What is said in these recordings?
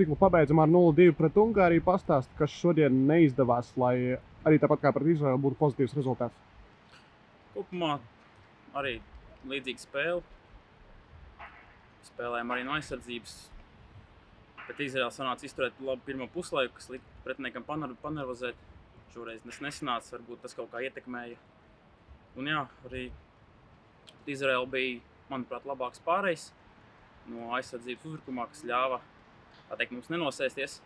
ciklu pabeidzam ar 0-2 pret Ungāriju. Pastāst, kas šodien neizdevās, lai arī tāpat kā pret Izraelu būtu pozitīvs rezultāts. Kopumā arī līdzīga spēle. Spēlējām arī no aizsardzības. Bet Izraels sanāca izturēt labu pirmo puslaiku, kas lika pretiniekam panervozēt. Šoreiz tas nesanāca, varbūt tas kaut kā ietekmēja. Un jā, arī Izraela bija, manuprāt, labāks pārējais no aizsardzības uzbrukumā, kas ļāva teikt, mums nenosēsties.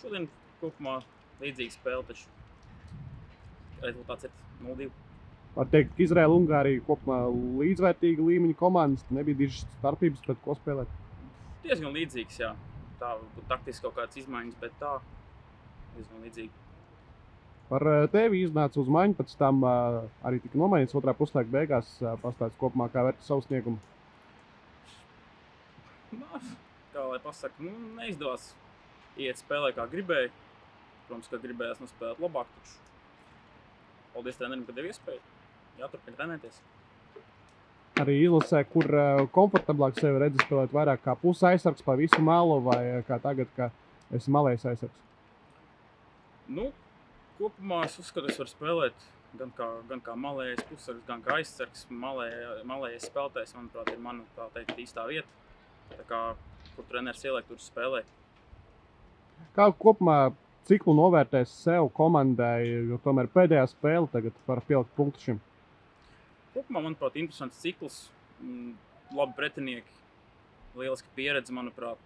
Šodien kopumā līdzīga spēle, taču rezultāts ir 0-2. Var teikt, ka Izraela un Ungārija kopumā līdzvērtīga līmeņa komandas. Nebija dižas starpības, pret ko spēlēt. Diezgan līdzīgs, jā. Tā būtu taktiski kaut kādas izmaiņas, bet tā diezgan līdzīga. Par eh, tevi iznāca uz maiņu, pēc tam uh, arī tika nomainīts otrā puslaika beigās. Uh, Pastāstiet kopumā, kā vērtēt savu sniegumu. Lai pasakā, nu, neizdevās iet spēlē, kā gribēju. Protams, ka gribējās nospēlēt labāk, taču paldies trenerim, ka deva iespēju. Jāturpina trenēties. Arī izlasē, kur uh, komfortablāk sevi redzi spēlēt vairāk kā pusi aizsargs pa visu malu vai kā tagad, ka esi malējs aizsargs. Nu, kopumā es uzskatu, es varu spēlēt gan kā, gan kā malējais pusargs, gan kā aizsargs. Malē, malējais spēlētājs, manuprāt, ir mana tā teikt īstā vieta. Tā kā, kur treneris ieliek, tur spēlē. Kā kopumā ciklu novērtēs sev komandai, jo tomēr pēdējā spēle tagad var pielikt punktu šim? Kopumā, manuprāt, interesants cikls. Labi pretinieki, lieliska pieredze, manuprāt,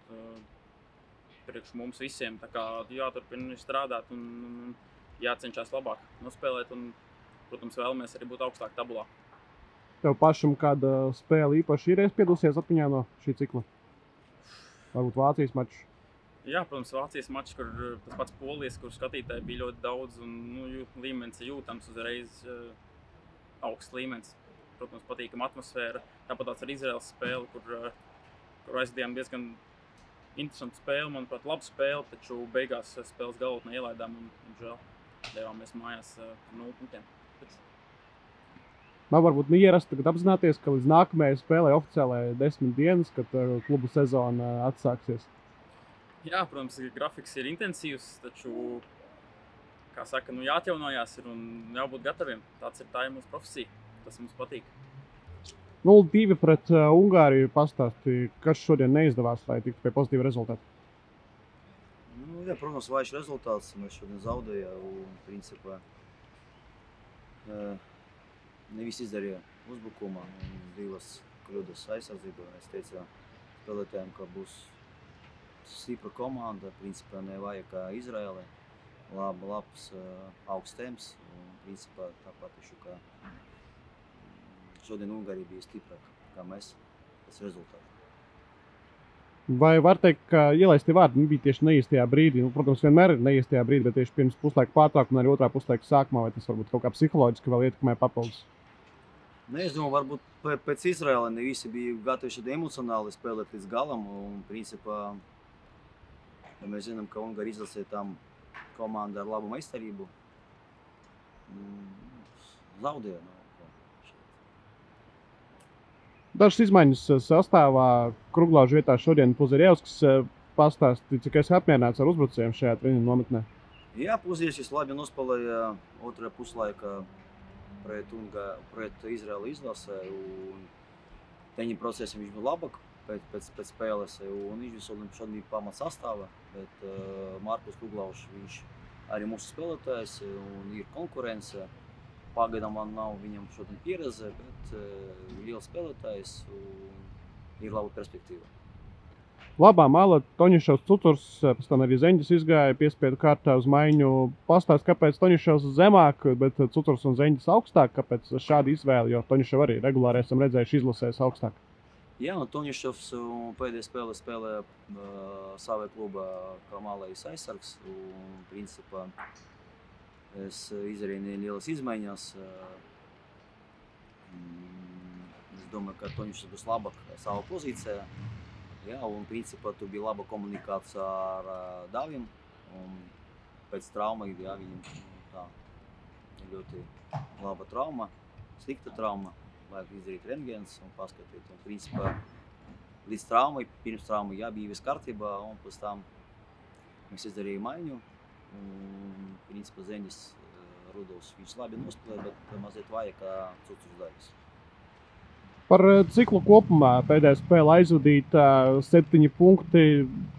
priekš mums visiem. Tā kā jāturpina strādāt un, un jācenšas labāk nospēlēt. Un, protams, vēlamies arī būt augstāk tabulā. Tev pašam kāda spēle īpaši ir iespiedusies atmiņā no šī cikla? Varbūt Vācijas mačs. Jā, protams, Vācijas mačs, kur tas pats polijas, kur skatītāji bija ļoti daudz un nu, līmenis jūtams uzreiz uh, augsts līmenis. Protams, patīkama atmosfēra. Tāpat tās ir Izraels spēle, kur, uh, kur aizdījām diezgan interesantu spēli, manuprāt, labu spēli, taču beigās spēles galotnē ielaidām un, un žēl, devāmies mājās uh, nulle punktiem. Taču Nav varbūt neierasti tagad apzināties, ka līdz nākamajai spēlei oficiālajai desmit dienas, kad uh, klubu sezona uh, atsāksies. Jā, protams, grafiks ir intensīvs, taču, kā saka, nu jāatjaunojās ir un jābūt gataviem. Tāds ir tā ir mūsu profesija. Tas mums patīk. 0-2 pret uh, Ungāriju pastāstīja, kas šodien neizdevās, lai tiktu pie pozitīva rezultāta. Nu, jā, protams, vājš rezultāts. Mēs šodien zaudējām. Un, principā, uh, nevis izdarīja uzbrukumā, divas kļūdas aizsardzībā. Es teicu spēlētājiem, ka būs stipra komanda, principā nevajag kā Izraēlē. Laba, labs, augsts temps, un principā tāpat ešu, ka šodien Ungārija bija stiprāka kā mēs pēc rezultātu. Vai var teikt, ka ielaistie vārdi nebija tieši neīstajā brīdī? Nu, protams, vienmēr ir neīstajā brīdī, bet tieši pirms puslaika pārtraukuma arī otrā puslaika sākumā, vai tas varbūt kaut kā psiholoģiski vēl ietekmē papildus? Nu, es domāju, varbūt pēc Izraēla ne visi bija gatavi šeit emocionāli spēlēt līdz galam. Un, principā, ja mēs zinām, ka Ungārija izlasīja tam komandu ar labu meistarību. Zaudēja. Nu, Dažas izmaiņas sastāvā Kruglāžu vietā šodien Puzirjevskis pastāstīja, cik esi apmierināts ar uzbrucējiem šajā treniņu nometnē. Jā, Puzirjevskis labi nospēlēja otrajā puslaikā pret, Unga, pret Izraēlu izlasē. Teņa procesā viņš bija labāk pēc, pēc, pēc spēles. Un viņš šodien bija pamats sastāvā. Bet uh, Markus Kuglaušs, viņš arī mūsu spēlētājs un ir konkurence. Pagaidām man nav viņam šodien pieredze, bet uh, liels spēlētājs un ir laba perspektīva. Labā mala Toņšovs Cukurs, pēc tam arī Zeņģis izgāja piespiedu kārtā uz maiņu. Pastāst, kāpēc Toņšovs zemāk, bet Cukurs un Zeņģis augstāk, kāpēc šāda izvēle, jo Toņšov arī regulāri esam redzējuši izlasēs augstāk. Jā, un Toņšovs pēdējā spēlē spēlē uh, savai kluba kā malais aizsargs. Un, principā, es izdarīju lielas izmaiņas. Es domāju, ka Toņšovs būs labāk savā pozīcijā. Jā, un principā tur bija laba komunikācija ar uh, Dāvim. Pēc traumas, jā, viņam tā ļoti laba trauma, slikta trauma. Vajag izdarīt rentgens un paskatīt. Un, principā, līdz traumai, pirms traumai, jā, bija viss kārtībā, un pēc tam mēs izdarījām maiņu. Un, principā, Zeņģis uh, Rudolfs, viņš labi nospēlēja, bet mazliet vajag kā Cūcurs Davis. Par eh, ciklu kopumā pēdējā spēlē aizvadīta septiņi punkti.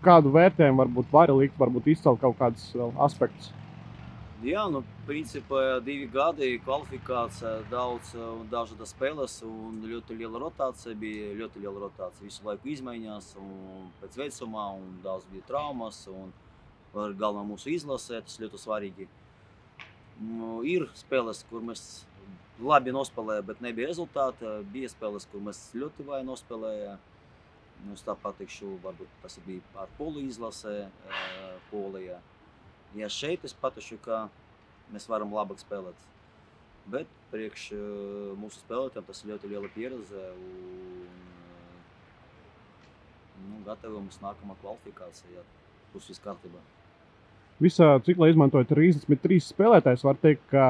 Kādu vērtējumu varbūt var likt, varbūt izcelt kaut kādus vēl aspektus? Jā, nu, principā divi gadi kvalifikācija, daudz un dažādas spēles un ļoti liela rotācija. Bija ļoti liela rotācija, visu laiku izmaiņās, un pēc vecumā, un daudz bija traumas. Un galvenā mūsu izlasē tas ļoti svarīgi. Nu, ir spēles, kur mēs labi nospēlējām, bet nebija rezultāta. Bija spēles, kur mēs ļoti vāji nospēlējām. Nu, tā pateikšu, varbūt tas bija ar Poliju izlasē, Polijā. Ja šeit es pateikšu, ka mēs varam labāk spēlēt. Bet priekš uh, mūsu spēlētājiem tas ļoti liela pieredze un uh, nu, gatavamies nākamā būs viss kārtībā. Visā ciklā izmantojot 33 spēlētājus. Var teikt, ka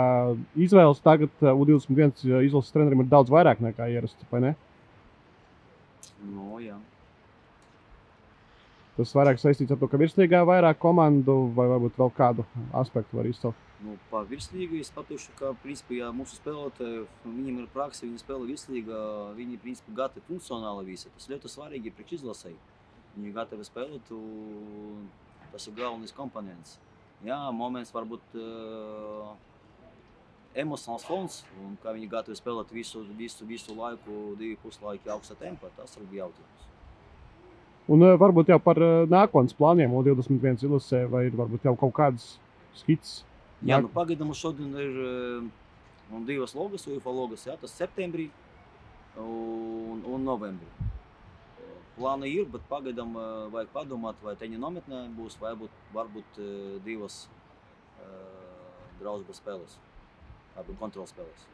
izvēles tagad uh, U21 izlases trenerim ir daudz vairāk nekā ierasts, vai ne? Nu, jā. Tas vairāk saistīts ar to, ka virslīgā ir vairāk komandu, vai varbūt vēl kādu aspektu var izcelt. Nu, par virslīgu es pateikšu, ka principā, ja mūsu spēlētāji, viņiem ir praksa, viņi spēlē virslīgā, viņi principā gatavi funkcionāli visi. Tas ļoti svarīgi priekš izlasēji. Viņi gatavi spēlēt, un tas ir galvenais komponents. Jā, moments varbūt uh, emocionāls fons, un kā viņi gatavi spēlēt visu, visu, visu laiku, divu puslaiki augsta tempā, tas ir jautājums. Un uh, varbūt jau par uh, nākotnes plāniem O21 izlasē, vai ir varbūt jau kaut kādas skices. Jā, nu pagaidām šodien ir um, divas logas, UFO logas, jā, tas septembrī un, un novembrī. Plāni ir, bet pagaidām vajag padomāt, vai teņa nometnē būs, vai būt, varbūt divas drausmas spēles, abi kontrols spēles.